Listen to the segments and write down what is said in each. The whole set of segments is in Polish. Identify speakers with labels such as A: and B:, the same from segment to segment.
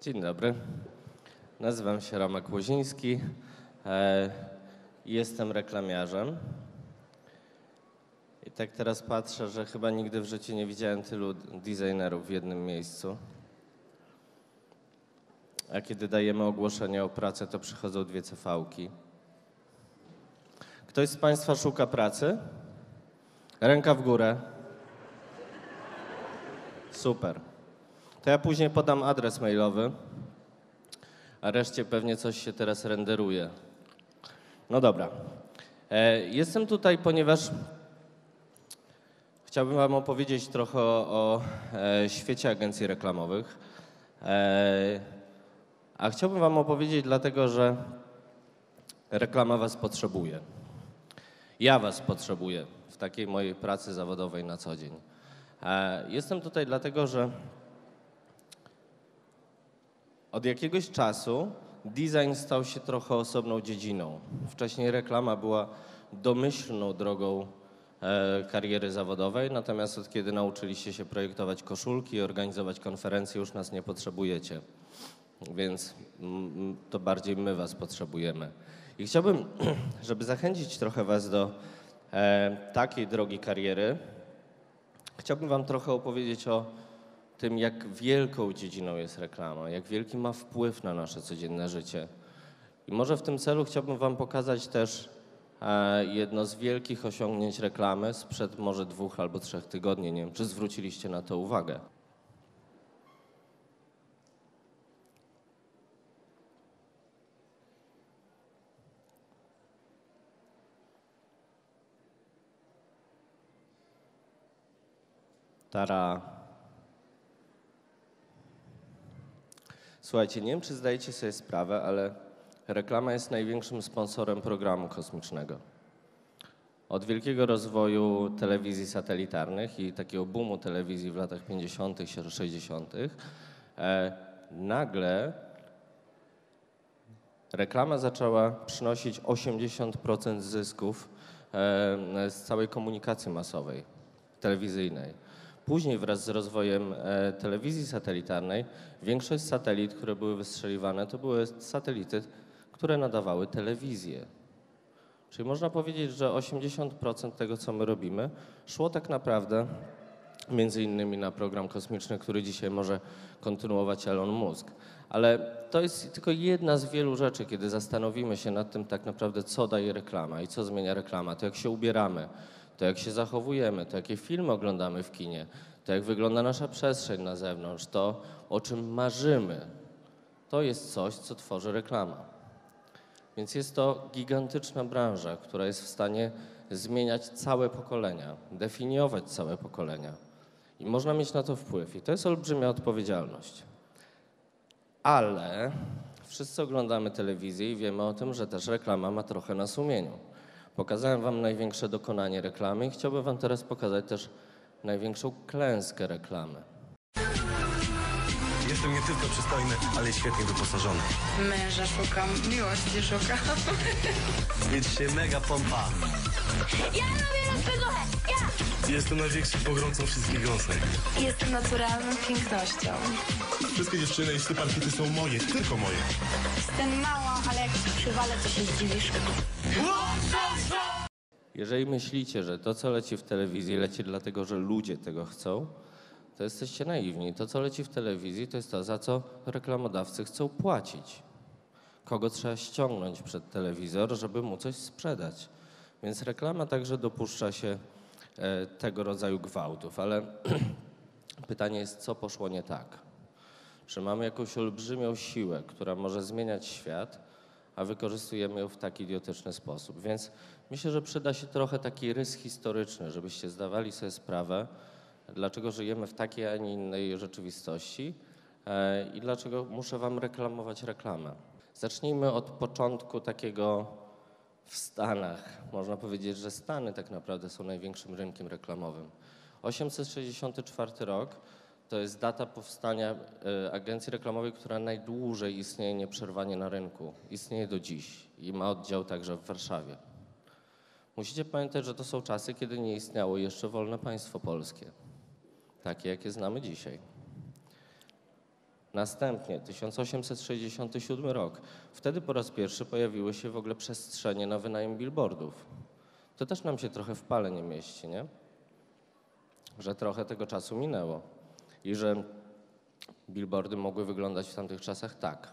A: Dzień dobry. Nazywam się Romek Łoziński. E, jestem reklamiarzem. I tak teraz patrzę, że chyba nigdy w życiu nie widziałem tylu designerów w jednym miejscu. A kiedy dajemy ogłoszenie o pracę, to przychodzą dwie cefałki. Ktoś z Państwa szuka pracy? Ręka w górę. Super. To ja później podam adres mailowy, a reszcie pewnie coś się teraz renderuje. No dobra. E, jestem tutaj, ponieważ chciałbym Wam opowiedzieć trochę o, e, świecie agencji reklamowych. E, a chciałbym Wam opowiedzieć dlatego, że reklama Was potrzebuje. Ja Was potrzebuję w takiej mojej pracy zawodowej na co dzień. Jestem tutaj dlatego, że od jakiegoś czasu design stał się trochę osobną dziedziną. Wcześniej reklama była domyślną drogą e, kariery zawodowej, natomiast od kiedy nauczyliście się projektować koszulki i organizować konferencje, już nas nie potrzebujecie. Więc mm, to bardziej my was potrzebujemy. I chciałbym, żeby zachęcić trochę was do e, takiej drogi kariery, chciałbym wam trochę opowiedzieć o tym, jak wielką dziedziną jest reklama, jak wielki ma wpływ na nasze codzienne życie. I może w tym celu chciałbym Wam pokazać też e, jedno z wielkich osiągnięć reklamy sprzed może dwóch albo trzech tygodni. Nie wiem, czy zwróciliście na to uwagę. Tara. Słuchajcie, nie wiem, czy zdajecie sobie sprawę, ale reklama jest największym sponsorem programu kosmicznego. Od wielkiego rozwoju telewizji satelitarnych i takiego boomu telewizji w latach 50., 60., e, nagle reklama zaczęła przynosić 80% zysków e, z całej komunikacji masowej, telewizyjnej. Później wraz z rozwojem e, telewizji satelitarnej większość satelit, które były wystrzeliwane, to były satelity, które nadawały telewizję. Czyli można powiedzieć, że 80% tego, co my robimy, szło tak naprawdę między innymi na program kosmiczny, który dzisiaj może kontynuować Elon Musk. Ale to jest tylko jedna z wielu rzeczy, kiedy zastanowimy się nad tym tak naprawdę, co daje reklama i co zmienia reklama. To jak się ubieramy, to jak się zachowujemy, to jakie filmy oglądamy w kinie, to jak wygląda nasza przestrzeń na zewnątrz, to o czym marzymy. To jest coś, co tworzy reklama. Więc jest to gigantyczna branża, która jest w stanie zmieniać całe pokolenia, definiować całe pokolenia. I można mieć na to wpływ. I to jest olbrzymia odpowiedzialność. Ale wszyscy oglądamy telewizję i wiemy o tym, że też reklama ma trochę na sumieniu. Pokazałem Wam największe dokonanie reklamy i chciałbym Wam teraz pokazać też największą klęskę reklamy.
B: Jestem nie tylko przystojny, ale i świetnie wyposażony.
C: Męża szukam, miłości szukam.
B: Więc się mega pompa.
D: Ja lubię rozpychuchę! Ja!
B: Jestem największym pogromcą wszystkich gąsek.
C: Jestem naturalną pięknością.
B: Wszystkie dziewczyny i sztyparkity są moje, tylko moje.
D: Jestem mała, ale jak się przywalę, to się zdziwisz.
A: Jeżeli myślicie, że to, co leci w telewizji, leci dlatego, że ludzie tego chcą, to jesteście naiwni. To, co leci w telewizji, to jest to, za co reklamodawcy chcą płacić. Kogo trzeba ściągnąć przed telewizor, żeby mu coś sprzedać. Więc reklama także dopuszcza się e, tego rodzaju gwałtów. Ale pytanie jest, co poszło nie tak? Czy mamy jakąś olbrzymią siłę, która może zmieniać świat, a wykorzystujemy ją w taki idiotyczny sposób. Więc myślę, że przyda się trochę taki rys historyczny, żebyście zdawali sobie sprawę, dlaczego żyjemy w takiej, a nie innej rzeczywistości e, i dlaczego muszę Wam reklamować reklamę. Zacznijmy od początku takiego w Stanach. Można powiedzieć, że Stany tak naprawdę są największym rynkiem reklamowym. 864 rok to jest data powstania e, agencji reklamowej, która najdłużej istnieje nieprzerwanie na rynku. Istnieje do dziś i ma oddział także w Warszawie. Musicie pamiętać, że to są czasy, kiedy nie istniało jeszcze wolne państwo polskie, takie jakie znamy dzisiaj. Następnie 1867 rok. Wtedy po raz pierwszy pojawiły się w ogóle przestrzenie na wynajem billboardów. To też nam się trochę w pale nie mieści, nie? Że trochę tego czasu minęło i że billboardy mogły wyglądać w tamtych czasach tak.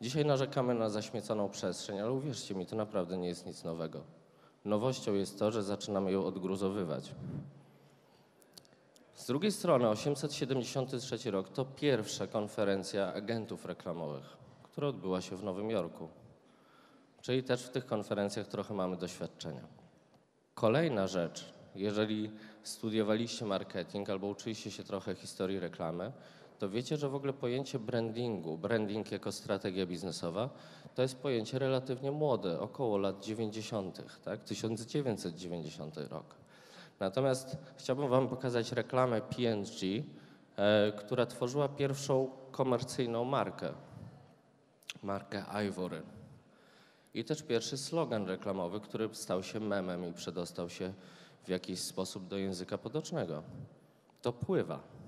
A: Dzisiaj narzekamy na zaśmieconą przestrzeń, ale uwierzcie mi, to naprawdę nie jest nic nowego. Nowością jest to, że zaczynamy ją odgruzowywać. Z drugiej strony 873 rok to pierwsza konferencja agentów reklamowych, która odbyła się w Nowym Jorku. Czyli też w tych konferencjach trochę mamy doświadczenia. Kolejna rzecz, jeżeli studiowaliście marketing albo uczyliście się trochę historii reklamy, to wiecie, że w ogóle pojęcie brandingu, branding jako strategia biznesowa, to jest pojęcie relatywnie młode, około lat 90., tak? 1990 rok. Natomiast chciałbym Wam pokazać reklamę P&G, e, która tworzyła pierwszą komercyjną markę, markę Ivory. I też pierwszy slogan reklamowy, który stał się memem i przedostał się w jakiś sposób do języka potocznego. To pływa.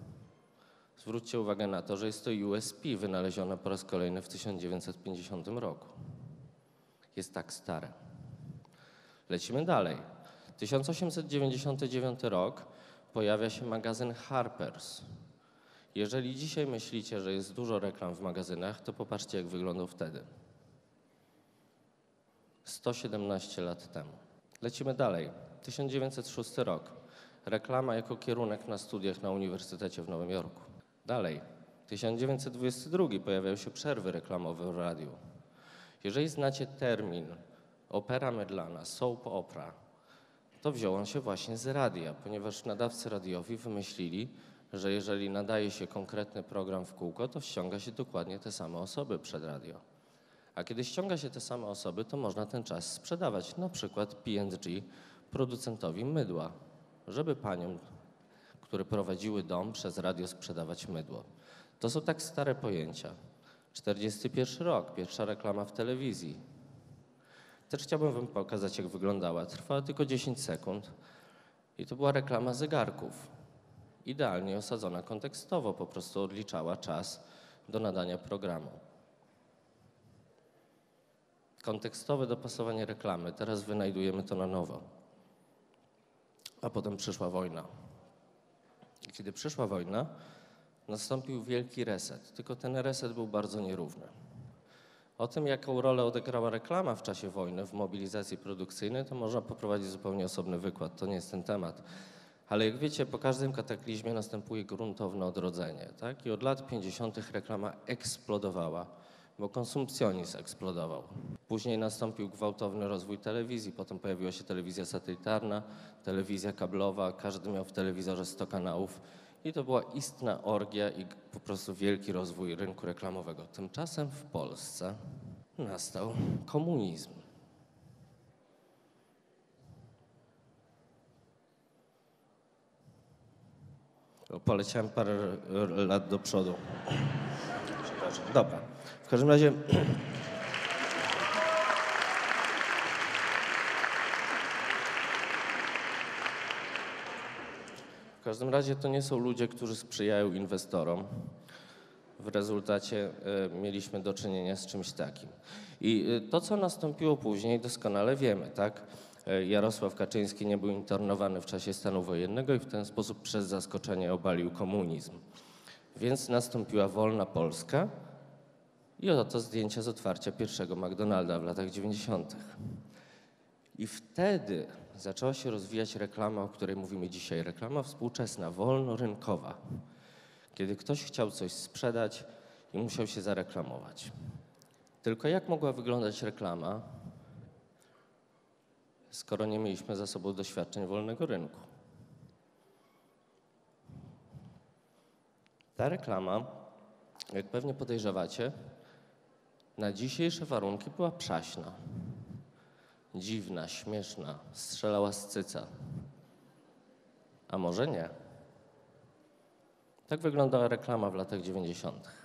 A: Zwróćcie uwagę na to, że jest to USP wynalezione po raz kolejny w 1950 roku. Jest tak stare. Lecimy dalej. 1899 rok pojawia się magazyn Harper's. Jeżeli dzisiaj myślicie, że jest dużo reklam w magazynach, to popatrzcie, jak wyglądał wtedy. 117 lat temu. Lecimy dalej. 1906 rok. Reklama jako kierunek na studiach na Uniwersytecie w Nowym Jorku. Dalej. 1922 pojawiają się przerwy reklamowe w radiu. Jeżeli znacie termin opera mydlana, soap opera, to wziął on się właśnie z radia, ponieważ nadawcy radiowi wymyślili, że jeżeli nadaje się konkretny program w kółko, to ściąga się dokładnie te same osoby przed radio. A kiedy ściąga się te same osoby, to można ten czas sprzedawać, na przykład P&G producentowi mydła, żeby paniom, które prowadziły dom przez radio sprzedawać mydło. To są tak stare pojęcia. 41 rok, pierwsza reklama w telewizji. Też chciałbym wam pokazać, jak wyglądała. Trwała tylko 10 sekund i to była reklama zegarków. Idealnie osadzona kontekstowo, po prostu odliczała czas do nadania programu. Kontekstowe dopasowanie reklamy. Teraz wynajdujemy to na nowo. A potem przyszła wojna. Kiedy przyszła wojna, nastąpił wielki reset. Tylko ten reset był bardzo nierówny. O tym, jaką rolę odegrała reklama w czasie wojny w mobilizacji produkcyjnej, to można poprowadzić zupełnie osobny wykład. To nie jest ten temat. Ale jak wiecie, po każdym kataklizmie następuje gruntowne odrodzenie. Tak? I od lat 50. reklama eksplodowała, bo konsumpcjonizm eksplodował. Później nastąpił gwałtowny rozwój telewizji, potem pojawiła się telewizja satelitarna, telewizja kablowa, każdy miał w telewizorze 100 kanałów i to była istna orgia i po prostu wielki rozwój rynku reklamowego. Tymczasem w Polsce nastał komunizm. Poleciałem parę lat do przodu. Dobra. Każdym razie W każdym razie to nie są ludzie, którzy sprzyjają inwestorom. W rezultacie e, mieliśmy do czynienia z czymś takim. I e, to, co nastąpiło później, doskonale wiemy, tak? E, Jarosław Kaczyński nie był internowany w czasie stanu wojennego i w ten sposób przez zaskoczenie obalił komunizm. Więc nastąpiła wolna Polska i oto zdjęcia z otwarcia pierwszego McDonalda w latach 90. I wtedy zaczęła się rozwijać reklama, o której mówimy dzisiaj. Reklama współczesna, wolnorynkowa. Kiedy ktoś chciał coś sprzedać i musiał się zareklamować. Tylko jak mogła wyglądać reklama, skoro nie mieliśmy za sobą doświadczeń wolnego rynku? Ta reklama, jak pewnie podejrzewacie, na dzisiejsze warunki była przaśna dziwna, śmieszna, strzelała z cyca. A może nie? Tak wyglądała reklama w latach 90.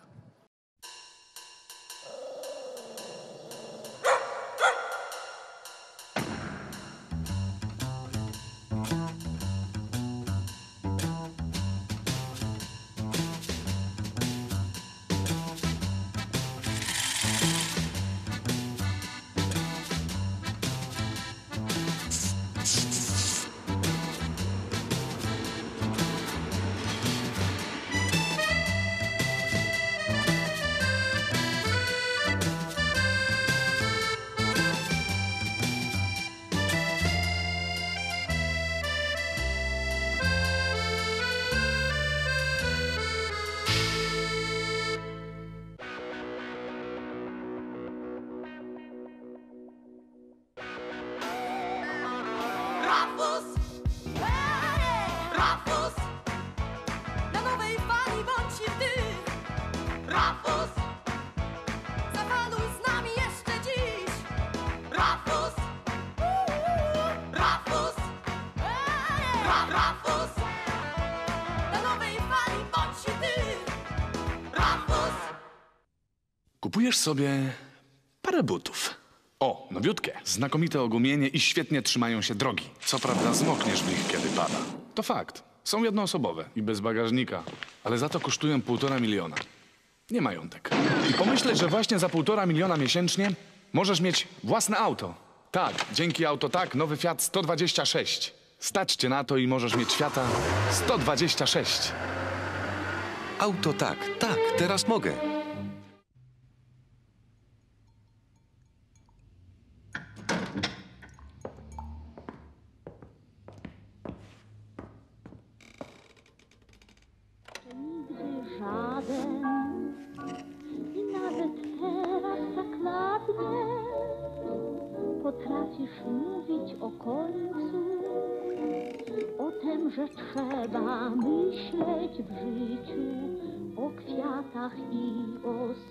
E: Kupujesz sobie parę butów. O, nowiutkie, znakomite ogumienie i świetnie trzymają się drogi. Co prawda zmokniesz w nich, kiedy pada. To fakt. Są jednoosobowe i bez bagażnika, ale za to kosztują półtora miliona. Nie majątek. I pomyśleć, że właśnie za półtora miliona miesięcznie możesz mieć własne auto. Tak, dzięki auto tak, nowy Fiat 126. Stać cię na to i możesz mieć Fiata 126.
F: Auto tak, tak, teraz mogę.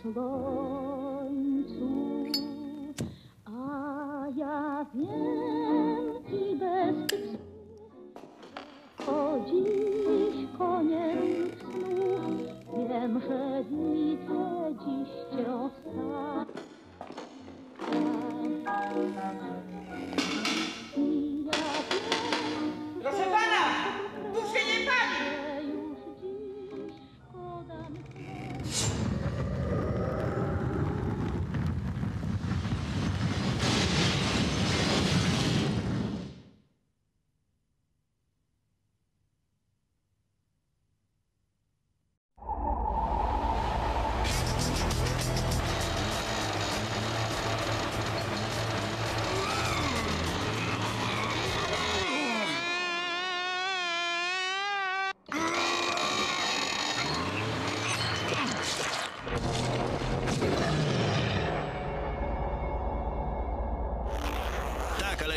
G: O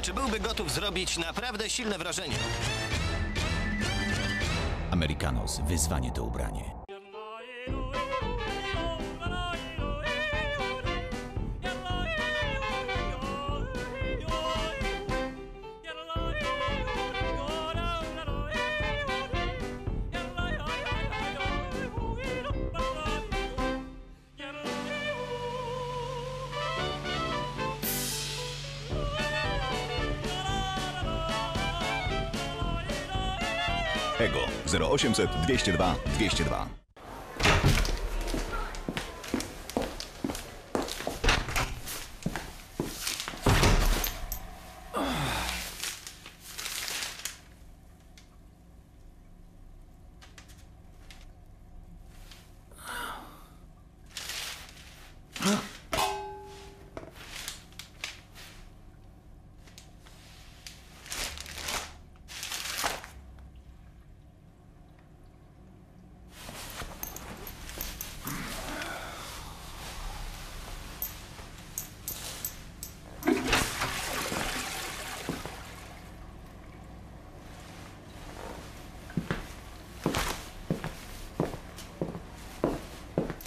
H: czy byłby gotów zrobić naprawdę silne wrażenie?
I: Americanos, wyzwanie to ubranie.
F: 0800 202 202.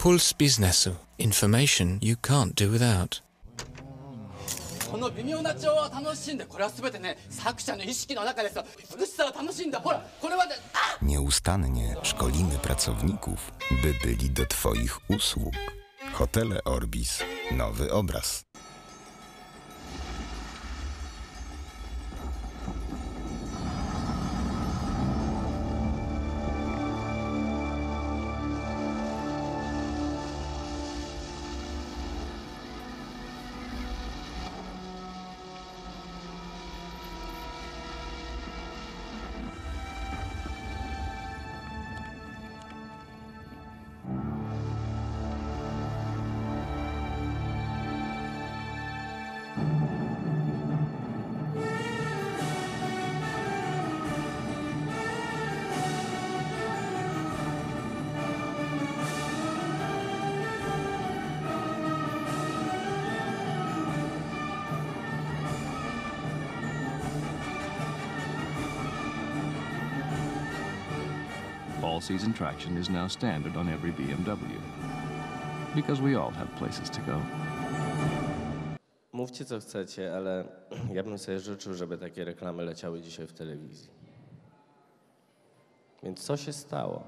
J: Puls biznesu. Information you can't do without.
K: この微妙な調和を楽しんでこれは全てね作者の意識の中ですよ美しさを楽しんだほらこれはねあ
F: Nieustannie szkolimy pracowników, by byli do Twoich usług. Hotele Orbis. Nowy obraz.
L: All-season traction is now standard on every BMW. Because we all have places to go.
A: Mówcie co chcecie, ale ja bym sobie życzył, żeby takie reklamy leciały dzisiaj w telewizji. Więc co się stało?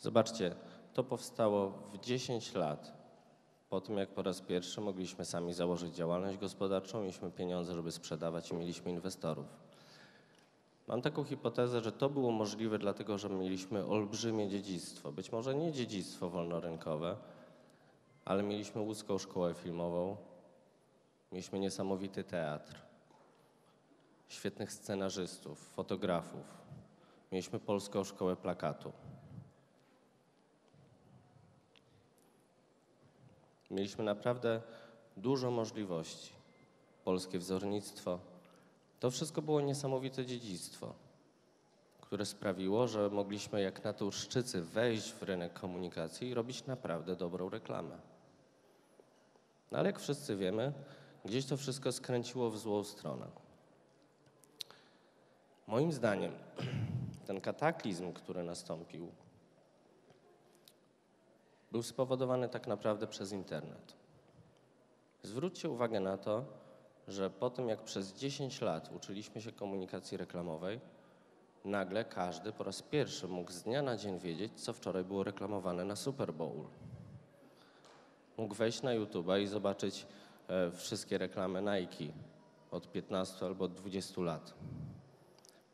A: Zobaczcie, to powstało w 10 lat po tym, jak po raz pierwszy mogliśmy sami założyć działalność gospodarczą, mieliśmy pieniądze, żeby sprzedawać i mieliśmy inwestorów. Mam taką hipotezę, że to było możliwe dlatego, że mieliśmy olbrzymie dziedzictwo. Być może nie dziedzictwo wolnorynkowe, ale mieliśmy łódzką szkołę filmową, mieliśmy niesamowity teatr, świetnych scenarzystów, fotografów, mieliśmy polską szkołę plakatu. Mieliśmy naprawdę dużo możliwości. Polskie wzornictwo. To wszystko było niesamowite dziedzictwo, które sprawiło, że mogliśmy jak naturszczycy wejść w rynek komunikacji i robić naprawdę dobrą reklamę. No ale jak wszyscy wiemy, gdzieś to wszystko skręciło w złą stronę. Moim zdaniem ten kataklizm, który nastąpił, był spowodowany tak naprawdę przez internet. Zwróćcie uwagę na to, że po tym jak przez 10 lat uczyliśmy się komunikacji reklamowej, nagle każdy po raz pierwszy mógł z dnia na dzień wiedzieć, co wczoraj było reklamowane na Super Bowl. Mógł wejść na YouTube i zobaczyć e, wszystkie reklamy Nike od 15 albo od 20 lat.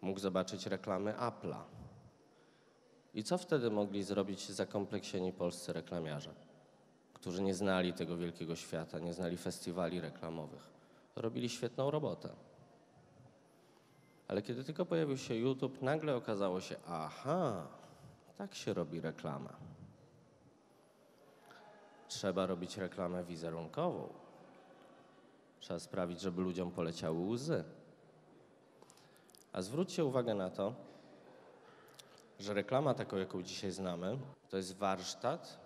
A: Mógł zobaczyć reklamy Apple'a. I co wtedy mogli zrobić zakompleksieni polscy reklamiarze, którzy nie znali tego wielkiego świata, nie znali festiwali reklamowych? Robili świetną robotę. Ale kiedy tylko pojawił się YouTube, nagle okazało się, aha, tak się robi reklama. Trzeba robić reklamę wizerunkową. Trzeba sprawić, żeby ludziom poleciały łzy. A zwróćcie uwagę na to, że reklama taką, jaką dzisiaj znamy, to jest warsztat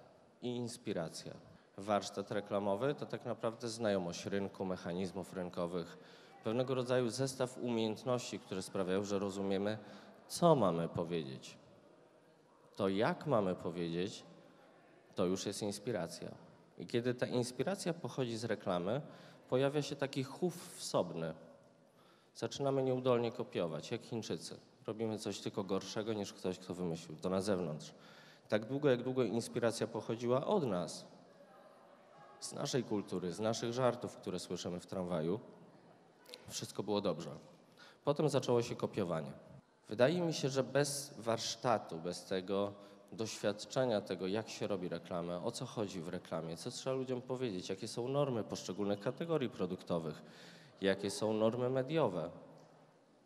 A: i inspiracja. Warsztat reklamowy to tak naprawdę znajomość rynku, mechanizmów rynkowych, pewnego rodzaju zestaw umiejętności, które sprawiają, że rozumiemy, co mamy powiedzieć. To, jak mamy powiedzieć, to już jest inspiracja. I kiedy ta inspiracja pochodzi z reklamy, pojawia się taki chów wsobny. Zaczynamy nieudolnie kopiować, jak Chińczycy. Robimy coś tylko gorszego niż ktoś, kto wymyślił to na zewnątrz. Tak długo, jak długo inspiracja pochodziła od nas, z naszej kultury, z naszych żartów, które słyszymy w tramwaju, wszystko było dobrze. Potem zaczęło się kopiowanie. Wydaje mi się, że bez warsztatu, bez tego doświadczenia tego, jak się robi reklamę, o co chodzi w reklamie, co trzeba ludziom powiedzieć, jakie są normy poszczególnych kategorii produktowych, jakie są normy mediowe,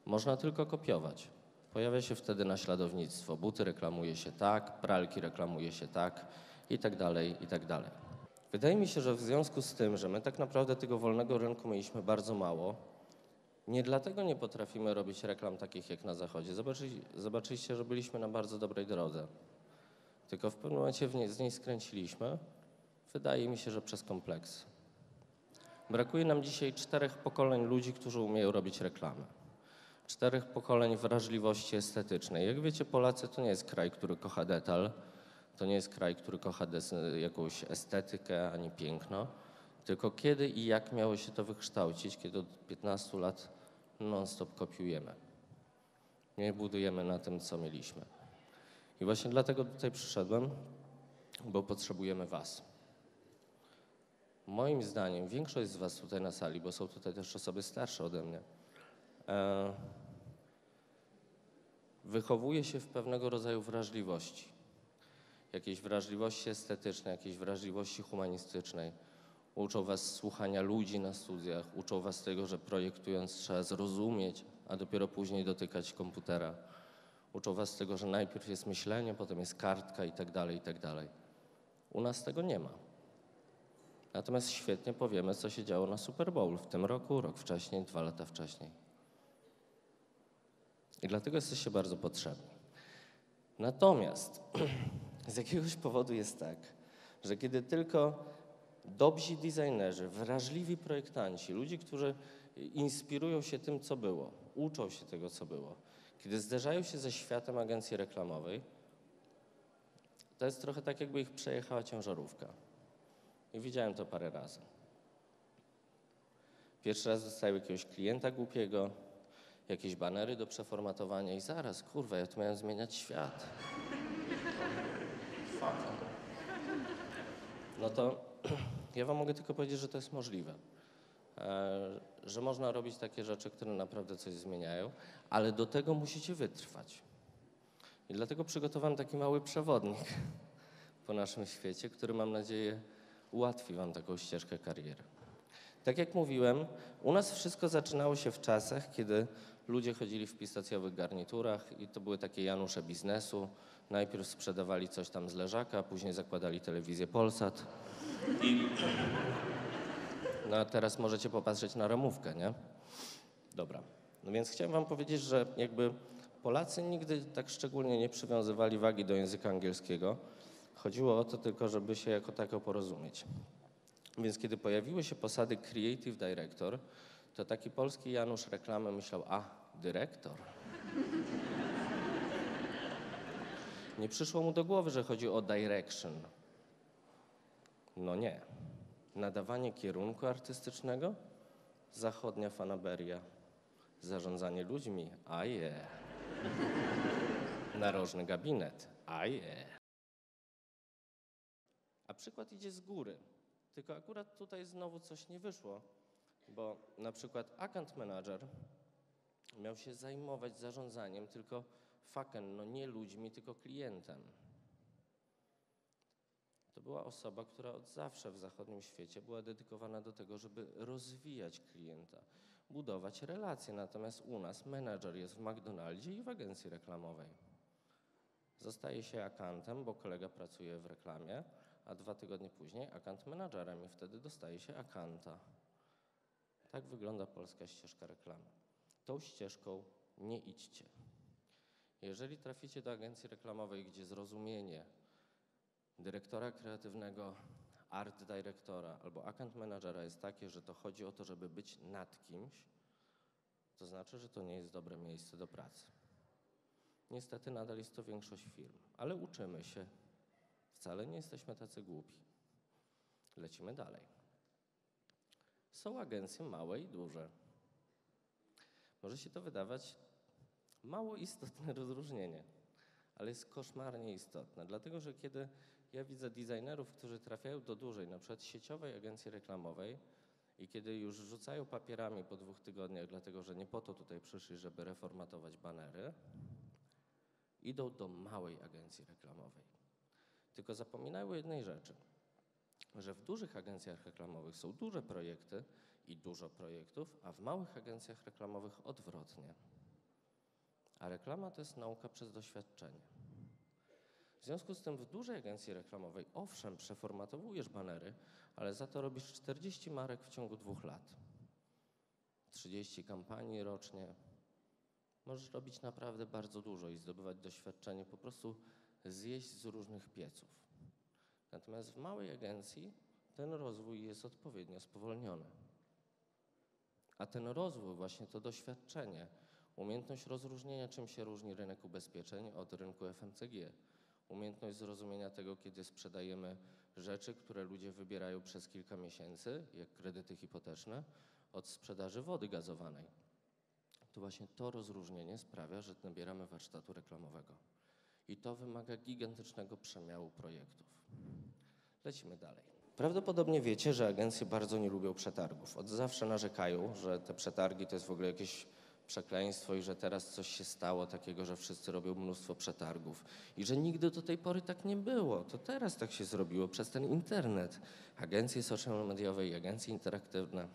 A: można tylko kopiować. Pojawia się wtedy naśladownictwo. Buty reklamuje się tak, pralki reklamuje się tak i tak dalej, i tak dalej. Wydaje mi się, że w związku z tym, że my tak naprawdę tego wolnego rynku mieliśmy bardzo mało, nie dlatego nie potrafimy robić reklam takich jak na Zachodzie. Zobaczy, zobaczyliście, że byliśmy na bardzo dobrej drodze. Tylko w pewnym momencie nie, z niej skręciliśmy. Wydaje mi się, że przez kompleks. Brakuje nam dzisiaj czterech pokoleń ludzi, którzy umieją robić reklamę. Czterech pokoleń wrażliwości estetycznej. Jak wiecie, Polacy to nie jest kraj, który kocha detal. To nie jest kraj, który kocha jakąś estetykę ani piękno. Tylko kiedy i jak miało się to wykształcić, kiedy od 15 lat non-stop kopiujemy. Nie budujemy na tym, co mieliśmy. I właśnie dlatego tutaj przyszedłem, bo potrzebujemy Was. Moim zdaniem większość z Was tutaj na sali, bo są tutaj też osoby starsze ode mnie, e, wychowuje się w pewnego rodzaju wrażliwości. Jakiejś wrażliwości estetycznej, jakiejś wrażliwości humanistycznej. Uczą Was słuchania ludzi na studiach, uczą Was tego, że projektując trzeba zrozumieć, a dopiero później dotykać komputera. Uczą Was tego, że najpierw jest myślenie, potem jest kartka i tak dalej, i tak dalej. U nas tego nie ma. Natomiast świetnie powiemy, co się działo na Super Bowl w tym roku, rok wcześniej, dwa lata wcześniej. I dlatego jesteście bardzo potrzebni. Natomiast z jakiegoś powodu jest tak, że kiedy tylko dobrzy designerzy, wrażliwi projektanci, ludzie, którzy inspirują się tym, co było, uczą się tego, co było, kiedy zderzają się ze światem agencji reklamowej, to jest trochę tak, jakby ich przejechała ciężarówka. I widziałem to parę razy. Pierwszy raz dostają jakiegoś klienta głupiego, jakieś banery do przeformatowania i zaraz, kurwa, ja tu miałem zmieniać świat. No to ja wam mogę tylko powiedzieć, że to jest możliwe. E, że można robić takie rzeczy, które naprawdę coś zmieniają, ale do tego musicie wytrwać. I dlatego przygotowałem taki mały przewodnik po naszym świecie, który mam nadzieję ułatwi wam taką ścieżkę kariery. Tak jak mówiłem, u nas wszystko zaczynało się w czasach, kiedy ludzie chodzili w pistacjowych garniturach i to były takie Janusze biznesu. Najpierw sprzedawali coś tam z leżaka, później zakładali telewizję Polsat. I... No a teraz możecie popatrzeć na ramówkę, nie? Dobra. No więc chciałem wam powiedzieć, że jakby Polacy nigdy tak szczególnie nie przywiązywali wagi do języka angielskiego. Chodziło o to tylko, żeby się jako tako porozumieć. Więc kiedy pojawiły się posady Creative Director, to taki polski Janusz reklamy myślał, a, dyrektor. Nie przyszło mu do głowy, że chodzi o direction. No nie. Nadawanie kierunku artystycznego? Zachodnia fanaberia. Zarządzanie ludźmi? A je. Narożny gabinet? A je. A przykład idzie z góry. Tylko akurat tutaj znowu coś nie wyszło, bo na przykład account manager miał się zajmować zarządzaniem tylko faken, no nie ludźmi, tylko klientem. To była osoba, która od zawsze w zachodnim świecie była dedykowana do tego, żeby rozwijać klienta, budować relacje. Natomiast u nas menadżer jest w McDonaldzie i w agencji reklamowej. Zostaje się akantem, bo kolega pracuje w reklamie, a dwa tygodnie później akant menadżerem i wtedy dostaje się akanta. Tak wygląda polska ścieżka reklamy. Tą ścieżką nie idźcie. Jeżeli traficie do agencji reklamowej, gdzie zrozumienie dyrektora kreatywnego, art dyrektora albo account managera jest takie, że to chodzi o to, żeby być nad kimś, to znaczy, że to nie jest dobre miejsce do pracy. Niestety nadal jest to większość firm, ale uczymy się. Wcale nie jesteśmy tacy głupi. Lecimy dalej. Są agencje małe i duże. Może się to wydawać mało istotne rozróżnienie, ale jest koszmarnie istotne, dlatego że kiedy ja widzę designerów, którzy trafiają do dużej, na przykład sieciowej agencji reklamowej i kiedy już rzucają papierami po dwóch tygodniach, dlatego że nie po to tutaj przyszli, żeby reformatować banery, idą do małej agencji reklamowej. Tylko zapominają o jednej rzeczy, że w dużych agencjach reklamowych są duże projekty i dużo projektów, a w małych agencjach reklamowych odwrotnie. A reklama to jest nauka przez doświadczenie. W związku z tym w dużej agencji reklamowej, owszem, przeformatowujesz banery, ale za to robisz 40 marek w ciągu dwóch lat. 30 kampanii rocznie. Możesz robić naprawdę bardzo dużo i zdobywać doświadczenie, po prostu zjeść z różnych pieców. Natomiast w małej agencji ten rozwój jest odpowiednio spowolniony. A ten rozwój, właśnie to doświadczenie, umiejętność rozróżnienia, czym się różni rynek ubezpieczeń od rynku FMCG, umiejętność zrozumienia tego, kiedy sprzedajemy rzeczy, które ludzie wybierają przez kilka miesięcy, jak kredyty hipoteczne, od sprzedaży wody gazowanej. To właśnie to rozróżnienie sprawia, że nabieramy warsztatu reklamowego. I to wymaga gigantycznego przemiału projektów. Lecimy dalej. Prawdopodobnie wiecie, że agencje bardzo nie lubią przetargów. Od zawsze narzekają, że te przetargi to jest w ogóle jakieś przekleństwo i że teraz coś się stało takiego, że wszyscy robią mnóstwo przetargów i że nigdy do tej pory tak nie było. To teraz tak się zrobiło przez ten internet. Agencje social mediowe i agencje interaktywne.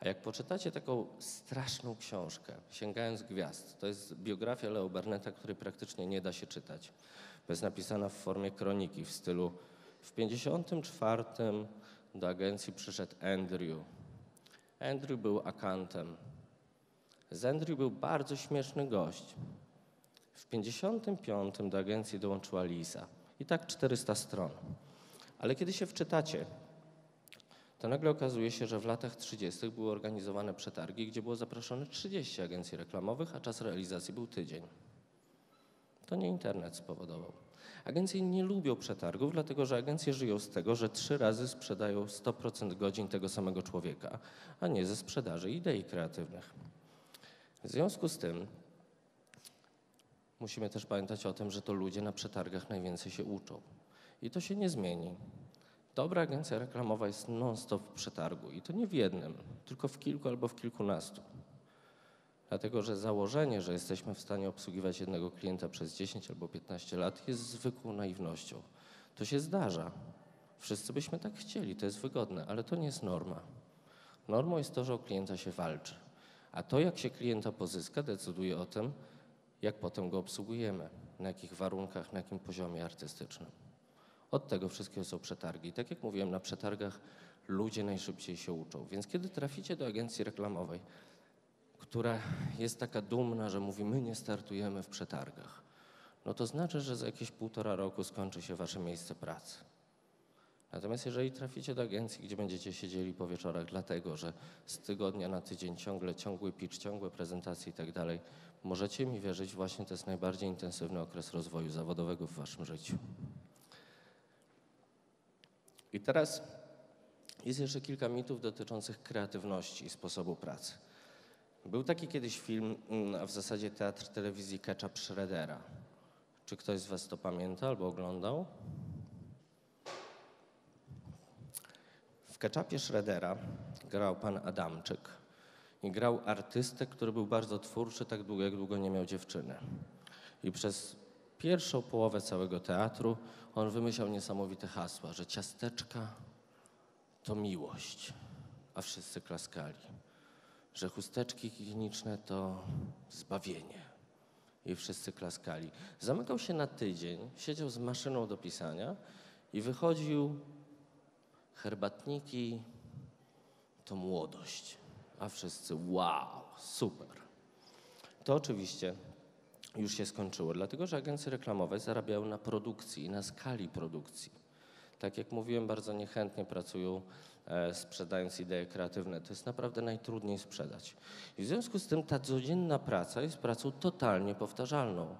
A: A jak poczytacie taką straszną książkę, Sięgając Gwiazd, to jest biografia Leo Barneta, której praktycznie nie da się czytać, bo jest napisana w formie kroniki w stylu w 54 do agencji przyszedł Andrew. Andrew był akantem. Z Andrew był bardzo śmieszny gość. W 55 do agencji dołączyła Lisa. I tak 400 stron. Ale kiedy się wczytacie, to nagle okazuje się, że w latach 30. były organizowane przetargi, gdzie było zaproszone 30 agencji reklamowych, a czas realizacji był tydzień. To nie internet spowodował. Agencje nie lubią przetargów, dlatego że agencje żyją z tego, że trzy razy sprzedają 100% godzin tego samego człowieka, a nie ze sprzedaży idei kreatywnych. W związku z tym musimy też pamiętać o tym, że to ludzie na przetargach najwięcej się uczą. I to się nie zmieni. Dobra agencja reklamowa jest non-stop w przetargu i to nie w jednym, tylko w kilku albo w kilkunastu. Dlatego, że założenie, że jesteśmy w stanie obsługiwać jednego klienta przez 10 albo 15 lat jest zwykłą naiwnością. To się zdarza. Wszyscy byśmy tak chcieli, to jest wygodne, ale to nie jest norma. Normą jest to, że o klienta się walczy. A to, jak się klienta pozyska, decyduje o tym, jak potem go obsługujemy, na jakich warunkach, na jakim poziomie artystycznym. Od tego wszystkiego są przetargi. Tak jak mówiłem, na przetargach ludzie najszybciej się uczą. Więc kiedy traficie do agencji reklamowej, która jest taka dumna, że mówi, my nie startujemy w przetargach, no to znaczy, że za jakieś półtora roku skończy się wasze miejsce pracy. Natomiast jeżeli traficie do agencji, gdzie będziecie siedzieli po wieczorach, dlatego że z tygodnia na tydzień ciągle ciągły pitch, ciągłe prezentacje i tak dalej, możecie mi wierzyć, właśnie to jest najbardziej intensywny okres rozwoju zawodowego w waszym życiu. I teraz jest jeszcze kilka mitów dotyczących kreatywności i sposobu pracy. Był taki kiedyś film, mm, a w zasadzie teatr telewizji Ketchup Schroedera. Czy ktoś z was to pamięta albo oglądał? W Ketchupie Schroedera grał pan Adamczyk i grał artystę, który był bardzo twórczy, tak długo jak długo nie miał dziewczyny. I przez pierwszą połowę całego teatru on wymyślał niesamowite hasła, że ciasteczka to miłość, a wszyscy klaskali. Że chusteczki higieniczne to zbawienie i wszyscy klaskali. Zamykał się na tydzień, siedział z maszyną do pisania i wychodził herbatniki to młodość, a wszyscy wow, super. To oczywiście już się skończyło, dlatego że agencje reklamowe zarabiały na produkcji i na skali produkcji. Tak jak mówiłem, bardzo niechętnie pracują sprzedając idee kreatywne. To jest naprawdę najtrudniej sprzedać. I w związku z tym ta codzienna praca jest pracą totalnie powtarzalną.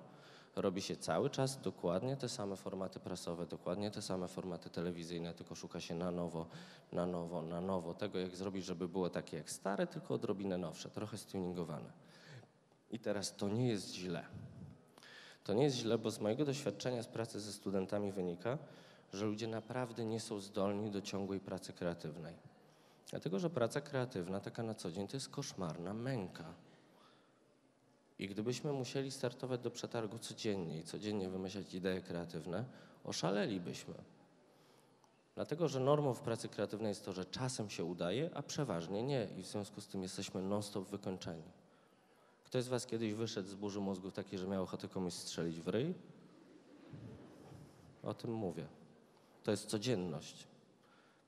A: Robi się cały czas dokładnie te same formaty prasowe, dokładnie te same formaty telewizyjne, tylko szuka się na nowo, na nowo, na nowo tego, jak zrobić, żeby było takie jak stare, tylko odrobinę nowsze, trochę stuningowane. I teraz to nie jest źle. To nie jest źle, bo z mojego doświadczenia z pracy ze studentami wynika, że ludzie naprawdę nie są zdolni do ciągłej pracy kreatywnej. Dlatego, że praca kreatywna, taka na co dzień, to jest koszmarna męka. I gdybyśmy musieli startować do przetargu codziennie i codziennie wymyślać idee kreatywne, oszalelibyśmy. Dlatego, że normą w pracy kreatywnej jest to, że czasem się udaje, a przeważnie nie i w związku z tym jesteśmy non-stop wykończeni. Ktoś z was kiedyś wyszedł z burzy mózgów takiej, że miał ochotę komuś strzelić w ryj? O tym mówię. To jest codzienność.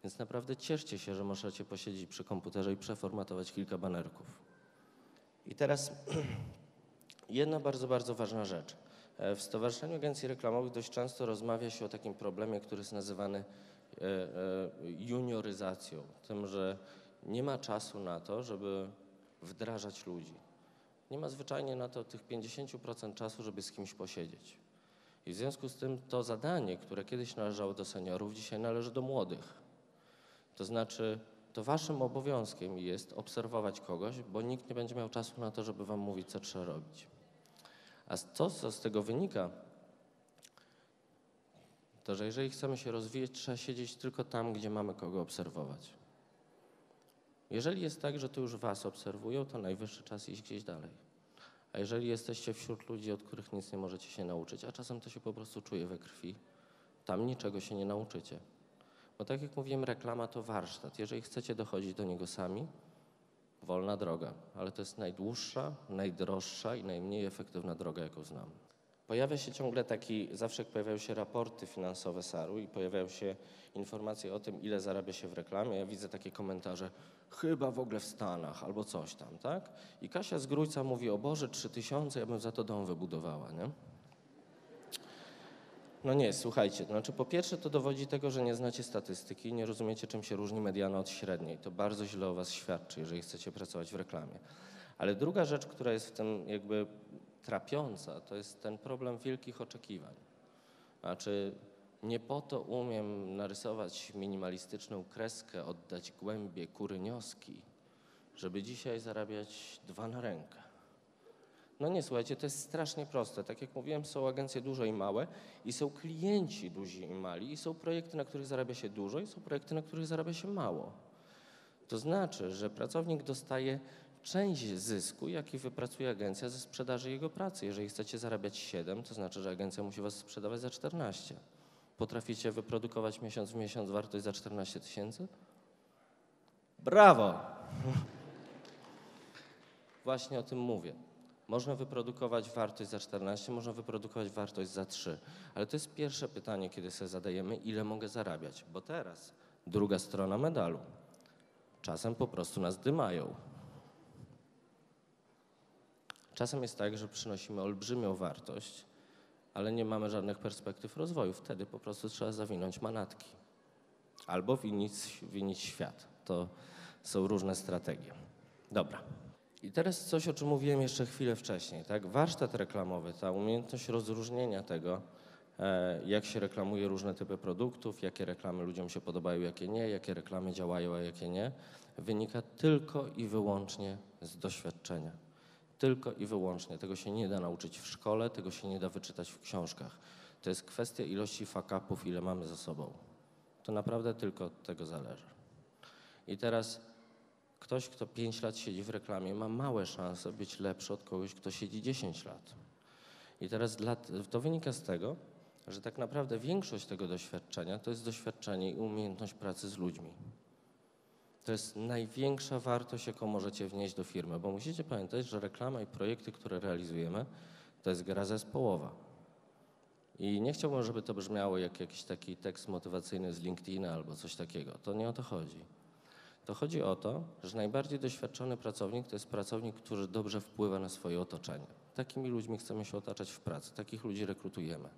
A: Więc naprawdę cieszcie się, że możecie posiedzieć przy komputerze i przeformatować kilka banerków. I teraz jedna bardzo, bardzo ważna rzecz. E, W Stowarzyszeniu Agencji Reklamowych dość często rozmawia się o takim problemie, który jest nazywany e, e, junioryzacją. Tym, że nie ma czasu na to, żeby wdrażać ludzi. Nie ma zwyczajnie na to tych 50% czasu, żeby z kimś posiedzieć. I w związku z tym to zadanie, które kiedyś należało do seniorów, dzisiaj należy do młodych. To znaczy, to waszym obowiązkiem jest obserwować kogoś, bo nikt nie będzie miał czasu na to, żeby wam mówić, co trzeba robić. A to, co z tego wynika, to że jeżeli chcemy się rozwijać, trzeba siedzieć tylko tam, gdzie mamy kogo obserwować. Jeżeli jest tak, że to już was obserwują, to najwyższy czas iść gdzieś dalej. A jeżeli jesteście wśród ludzi, od których nic nie możecie się nauczyć, a czasem to się po prostu czuje we krwi, tam niczego się nie nauczycie. Bo tak jak mówiłem, reklama to warsztat. Jeżeli chcecie dochodzić do niego sami, wolna droga, ale to jest najdłuższa, najdroższa i najmniej efektywna droga, jaką znam. Pojawia się ciągle taki, zawsze pojawiają się raporty finansowe SAR-u i pojawiają się informacje o tym, ile zarabia się w reklamie, ja widzę takie komentarze, chyba w ogóle w Stanach albo coś tam, tak? I Kasia z Grójca mówi, o Boże, trzy tysiące, ja bym za to dom wybudowała, nie? No nie, słuchajcie, znaczy po pierwsze to dowodzi tego, że nie znacie statystyki, nie rozumiecie czym się różni mediana od średniej. To bardzo źle o was świadczy, jeżeli chcecie pracować w reklamie. Ale druga rzecz, która jest w tym jakby trapiąca, to jest ten problem wielkich oczekiwań. Znaczy nie po to umiem narysować minimalistyczną kreskę, oddać głębie, kury nioski, żeby dzisiaj zarabiać dwa na rękę. No nie, słuchajcie, to jest strasznie proste. Tak jak mówiłem, są agencje duże i małe i są klienci duzi i mali i są projekty, na których zarabia się dużo i są projekty, na których zarabia się mało. To znaczy, że pracownik dostaje część zysku, jaki wypracuje agencja ze sprzedaży jego pracy. Jeżeli chcecie zarabiać 7, to znaczy, że agencja musi was sprzedawać za 14. Potraficie wyprodukować miesiąc w miesiąc wartość za 14 tysięcy? Brawo! Właśnie o tym mówię. Można wyprodukować wartość za 14, można wyprodukować wartość za 3. Ale to jest pierwsze pytanie, kiedy sobie zadajemy, ile mogę zarabiać. Bo teraz druga strona medalu. Czasem po prostu nas dymają. Czasem jest tak, że przynosimy olbrzymią wartość, ale nie mamy żadnych perspektyw rozwoju. Wtedy po prostu trzeba zawinąć manatki. Albo winić, winić świat. To są różne strategie. Dobra. I teraz coś, o czym mówiłem jeszcze chwilę wcześniej. Tak? Warsztat reklamowy, ta umiejętność rozróżnienia tego, e, jak się reklamuje różne typy produktów, jakie reklamy ludziom się podobają, jakie nie, jakie reklamy działają, a jakie nie, wynika tylko i wyłącznie z doświadczenia. Tylko i wyłącznie. Tego się nie da nauczyć w szkole, tego się nie da wyczytać w książkach. To jest kwestia ilości fakapów, ile mamy za sobą. To naprawdę tylko od tego zależy. I teraz ktoś, kto 5 lat siedzi w reklamie, ma małe szanse być lepszy od kogoś, kto siedzi 10 lat. I teraz to wynika z tego, że tak naprawdę większość tego doświadczenia to jest doświadczenie i umiejętność pracy z ludźmi. To jest największa wartość, jaką możecie wnieść do firmy, bo musicie pamiętać, że reklama i projekty, które realizujemy, to jest gra zespołowa. I nie chciałbym, żeby to brzmiało jak jakiś taki tekst motywacyjny z LinkedIna albo coś takiego. To nie o to chodzi. To chodzi o to, że najbardziej doświadczony pracownik to jest pracownik, który dobrze wpływa na swoje otoczenie. Takimi ludźmi chcemy się otaczać w pracy, takich ludzi rekrutujemy.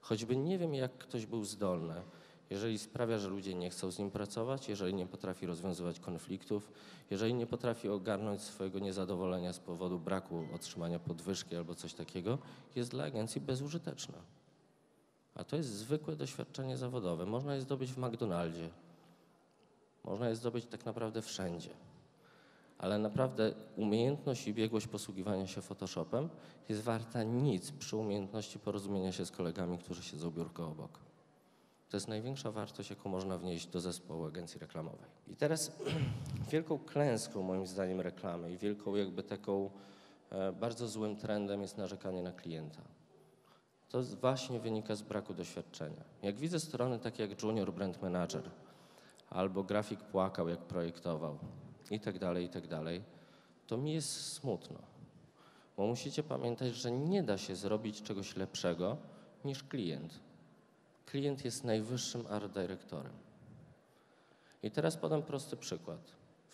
A: Choćby nie wiem, jak ktoś był zdolny, jeżeli sprawia, że ludzie nie chcą z nim pracować, jeżeli nie potrafi rozwiązywać konfliktów, jeżeli nie potrafi ogarnąć swojego niezadowolenia z powodu braku otrzymania podwyżki albo coś takiego, jest dla agencji bezużyteczna. A to jest zwykłe doświadczenie zawodowe. Można je zdobyć w McDonaldzie, można je zdobyć tak naprawdę wszędzie. Ale naprawdę umiejętność i biegłość posługiwania się Photoshopem jest warta nic przy umiejętności porozumienia się z kolegami, którzy siedzą biurko obok. To jest największa wartość, jaką można wnieść do zespołu agencji reklamowej. I teraz wielką klęską moim zdaniem reklamy i wielką jakby taką e, bardzo złym trendem jest narzekanie na klienta. To właśnie wynika z braku doświadczenia. Jak widzę strony takie jak Junior Brand Manager, albo grafik płakał, jak projektował i tak dalej, i tak dalej, to mi jest smutno. Bo musicie pamiętać, że nie da się zrobić czegoś lepszego niż klient. Klient jest najwyższym art dyrektorem. I teraz podam prosty przykład.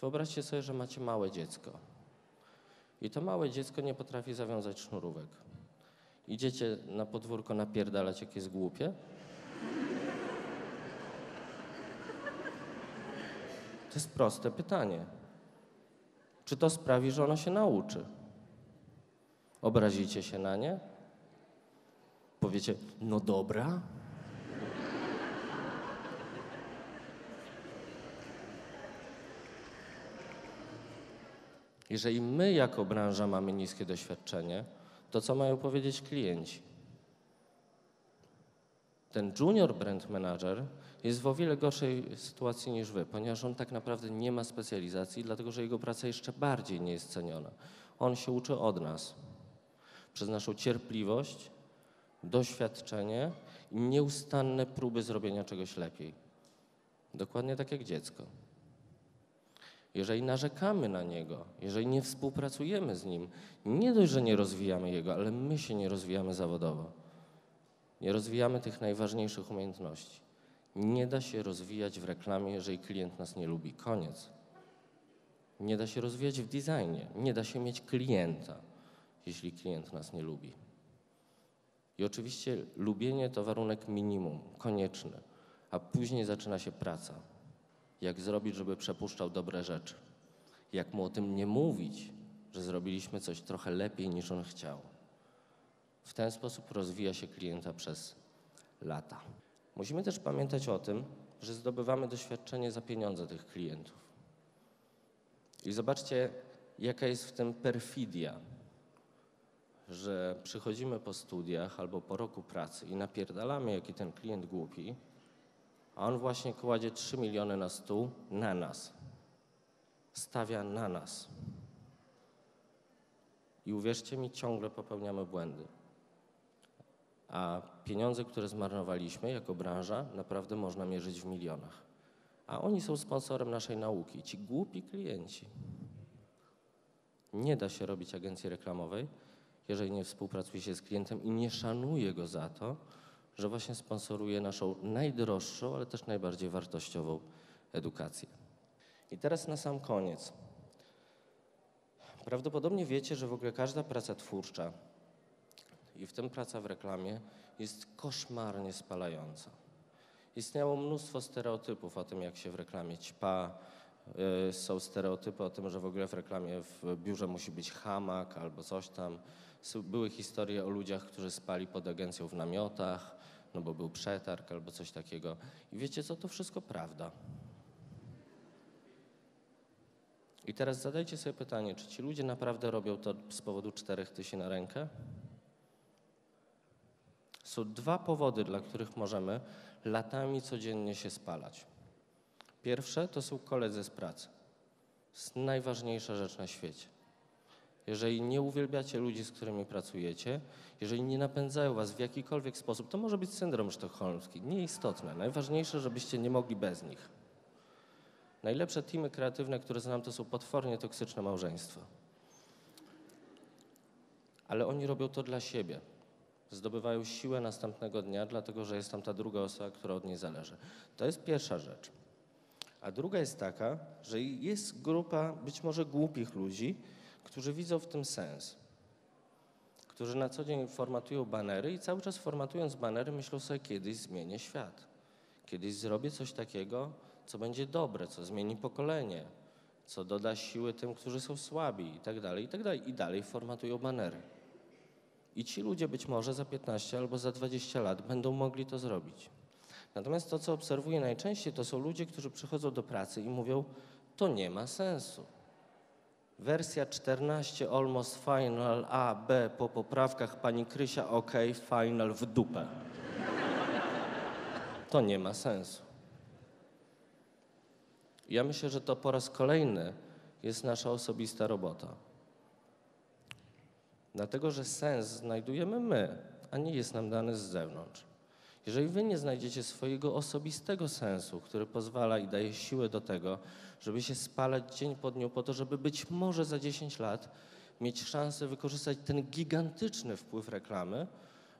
A: Wyobraźcie sobie, że macie małe dziecko. I to małe dziecko nie potrafi zawiązać sznurówek. Idziecie na podwórko napierdalać, jak jest głupie, To jest proste pytanie. Czy to sprawi, że ono się nauczy? Obrazicie się na nie? Powiecie, no dobra. Jeżeli my jako branża mamy niskie doświadczenie, to co mają powiedzieć klienci? Ten junior brand manager jest w o wiele gorszej sytuacji niż wy, ponieważ on tak naprawdę nie ma specjalizacji, dlatego że jego praca jeszcze bardziej nie jest ceniona. On się uczy od nas. Przez naszą cierpliwość, doświadczenie i nieustanne próby zrobienia czegoś lepiej. Dokładnie tak jak dziecko. Jeżeli narzekamy na niego, jeżeli nie współpracujemy z nim, nie dość, że nie rozwijamy jego, ale my się nie rozwijamy zawodowo. Nie rozwijamy tych najważniejszych umiejętności. Nie da się rozwijać w reklamie, jeżeli klient nas nie lubi. Koniec. Nie da się rozwijać w designie. Nie da się mieć klienta, jeśli klient nas nie lubi. I oczywiście lubienie to warunek minimum, konieczny, a później zaczyna się praca. Jak zrobić, żeby przepuszczał dobre rzeczy? Jak mu o tym nie mówić, że zrobiliśmy coś trochę lepiej niż on chciał? W ten sposób rozwija się klienta przez lata. Musimy też pamiętać o tym, że zdobywamy doświadczenie za pieniądze tych klientów. I zobaczcie, jaka jest w tym perfidia. że przychodzimy po studiach albo po roku pracy i napierdalamy, jaki ten klient głupi, a on właśnie kładzie 3 miliony na stół na nas. Stawia na nas. I uwierzcie mi, ciągle popełniamy błędy. A pieniądze, które zmarnowaliśmy jako branża, naprawdę można mierzyć w milionach. A oni są sponsorem naszej nauki, ci głupi klienci. Nie da się robić agencji reklamowej, jeżeli nie współpracuje się z klientem i nie szanuje go za to, że właśnie sponsoruje naszą najdroższą, ale też najbardziej wartościową edukację. I teraz na sam koniec. Prawdopodobnie wiecie, że w ogóle każda praca twórcza, i w tym praca w reklamie, jest koszmarnie spalająca. Istniało mnóstwo stereotypów o tym, jak się w reklamie ćpa. Yy, Są stereotypy o tym, że w ogóle w reklamie w biurze musi być hamak albo coś tam. Były historie o ludziach, którzy spali pod agencją w namiotach, no bo był przetarg albo coś takiego. I wiecie co, to wszystko prawda. I teraz zadajcie sobie pytanie, czy ci ludzie naprawdę robią to z powodu czterech tysięcy na rękę? Są dwa powody, dla których możemy latami codziennie się spalać. Pierwsze to są koledzy z pracy. To jest najważniejsza rzecz na świecie. Jeżeli nie uwielbiacie ludzi, z którymi pracujecie, jeżeli nie napędzają was w jakikolwiek sposób, to może być syndrom sztokholmski, nieistotne. Najważniejsze, żebyście nie mogli bez nich. Najlepsze teamy kreatywne, które znam, to są potwornie toksyczne małżeństwa. Ale oni robią to dla siebie. Zdobywają siłę następnego dnia, dlatego że jest tam ta druga osoba, która od niej zależy. To jest pierwsza rzecz. A druga jest taka, że jest grupa być może głupich ludzi, którzy widzą w tym sens. Którzy na co dzień formatują banery i cały czas formatując banery myślą sobie, kiedyś zmienię świat. Kiedyś zrobię coś takiego, co będzie dobre, co zmieni pokolenie, co doda siły tym, którzy są słabi i tak dalej, i tak dalej. I dalej formatują banery. I ci ludzie być może za 15 albo za 20 lat będą mogli to zrobić. Natomiast to, co obserwuję najczęściej, to są ludzie, którzy przychodzą do pracy i mówią, to nie ma sensu. Wersja 14 almost final A, B po poprawkach pani Krysia OK, final w dupę. To nie ma sensu. Ja myślę, że to po raz kolejny jest nasza osobista robota. Dlatego, że sens znajdujemy my, a nie jest nam dany z zewnątrz. Jeżeli wy nie znajdziecie swojego osobistego sensu, który pozwala i daje siłę do tego, żeby się spalać dzień po dniu po to, żeby być może za 10 lat mieć szansę wykorzystać ten gigantyczny wpływ reklamy,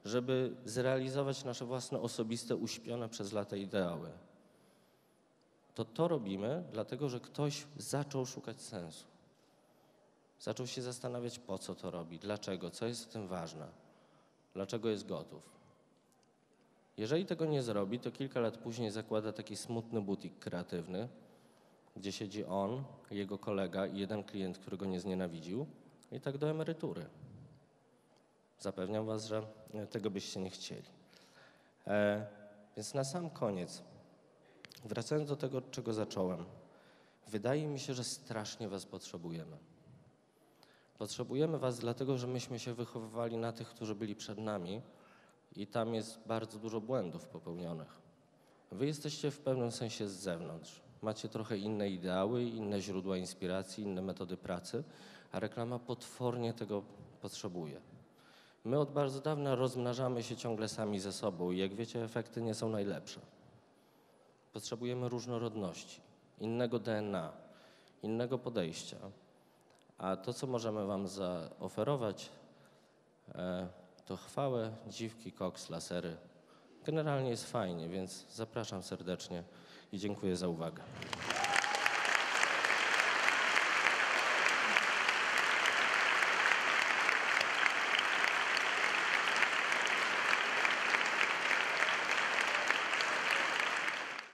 A: żeby zrealizować nasze własne osobiste, uśpione przez lata ideały, to to robimy dlatego, że ktoś zaczął szukać sensu. Zaczął się zastanawiać, po co to robi, dlaczego, co jest w tym ważne, dlaczego jest gotów. Jeżeli tego nie zrobi, to kilka lat później zakłada taki smutny butik kreatywny, gdzie siedzi on, jego kolega i jeden klient, który go nie znienawidził, i tak do emerytury. Zapewniam Was, że tego byście nie chcieli. E, więc na sam koniec, wracając do tego, od czego zacząłem, wydaje mi się, że strasznie Was potrzebujemy. Potrzebujemy Was dlatego, że myśmy się wychowywali na tych, którzy byli przed nami i tam jest bardzo dużo błędów popełnionych. Wy jesteście w pewnym sensie z zewnątrz. Macie trochę inne ideały, inne źródła inspiracji, inne metody pracy, a reklama potwornie tego potrzebuje. My od bardzo dawna rozmnażamy się ciągle sami ze sobą i jak wiecie, efekty nie są najlepsze. Potrzebujemy różnorodności, innego DNA, innego podejścia. A to, co możemy Wam zaoferować, e, to chwałę, dziwki, koks, lasery. Generalnie jest fajnie, więc zapraszam serdecznie i dziękuję za uwagę.